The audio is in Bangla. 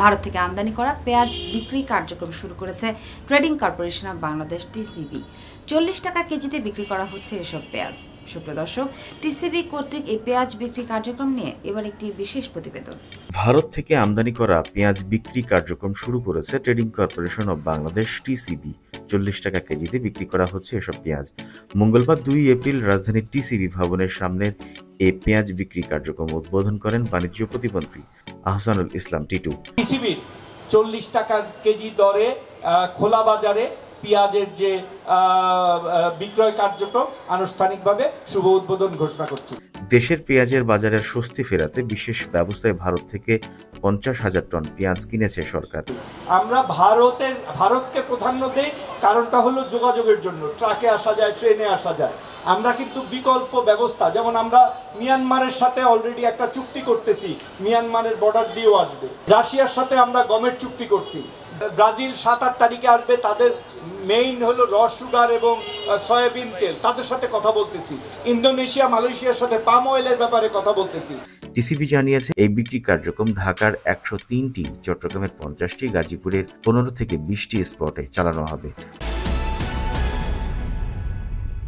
ভারত থেকে আমদানি করা পেঁয়াজ বিক্রি কার্যক্রম শুরু করেছে trading corporation of Bangladesh, TCB. চল্লিশ টাকা কেজিতে বিক্রি করা হচ্ছে এসব পেঁয়াজ। সুপ্রিয় দর্শক, টিসিবি কর্তৃক এই পেঁয়াজ বিক্রি কার্যক্রম নিয়ে এবার একটি বিশেষ প্রতিবেদন। ভারত থেকে আমদানি করা পেঁয়াজ বিক্রি কার্যক্রম শুরু করেছে trading corporation of Bangladesh, TCB. চল্লিশ টাকা কেজিতে বিক্রি করা হচ্ছে এসব পেঁয়াজ। মঙ্গলবার দুই এপ্রিল রাজধানীর টিসিবি ভবনের সামনে এ পেঁয়াজ বিক্রি কার্যক্রম উদ্বোধন করেন বাণিজ্য প্রতিমন্ত্রী আহসানুল ইসলাম টিটু। পিসিবির চল্লিশ টাকা কেজি দরে খোলা বাজারে পেঁয়াজের যে বিক্রয় কার্যক্রম আনুষ্ঠানিকভাবে শুভ উদ্বোধন ঘোষণা করছি। দেশের পেঁয়াজের বাজারের স্বস্তি ফেরাতে বিশেষ ব্যবস্থায় ভারত থেকে পঞ্চাশ হাজার টন পেঁয়াজ কিনেছে সরকার। আমরা ভারতের, ভারতকে প্রাধান্য দেই, কারণটা হলো যোগাযোগের জন্য। ট্রাকে আসা যায়, ট্রেনে আসা যায়। আমরা কিন্তু বিকল্প ব্যবস্থা, যেমন আমরা মিয়ানমারের সাথে অলরেডি একটা চুক্তি করতেছি, মিয়ানমারের বর্ডার দিয়েও আসবে। রাশিয়ার সাথে আমরা গমের চুক্তি করছি। ব্রাজিল সাত আট তারিখে আসবে, তাদের মেইন হলো র সুগার এবং সয়াবিন তেল। তাদের সাথে কথা বলতেছি। ইন্দোনেশিয়া, মালয়েশিয়ার সাথে পাম অয়েলের ব্যাপারে কথা বলতেছি। টিসিবি জানিয়েছে, এই বিক্রি কার্যক্রম ঢাকার একশো তিনটি চট্টগ্রামের পঞ্চাশটি গাজীপুরের পনেরো থেকে বিশটি স্পটে চালানো হবে।